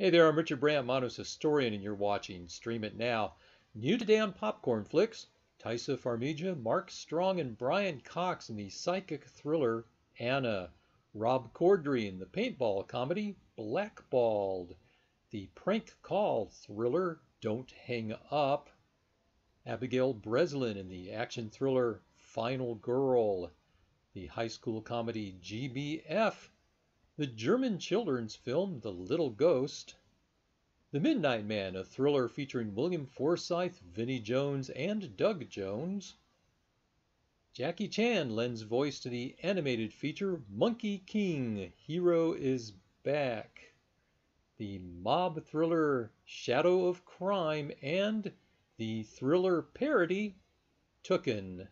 Hey there, I'm Richard Brandt, Monos Historian, and you're watching Stream It Now. New today on Popcornflix, Taissa Farmiga, Mark Strong, and Brian Cox in the psychic thriller Anna. Rob Corddry in the paintball comedy Blackballed. The prank call thriller Don't Hang Up. Abigail Breslin in the action thriller Final Girl. The high school comedy GBF the German children's film The Little Ghost, The Midnight Man, a thriller featuring William Forsythe, Vinnie Jones, and Doug Jones, Jackie Chan lends voice to the animated feature Monkey King, Hero is Back, the mob thriller Shadow of Crime, and the thriller parody Tooken.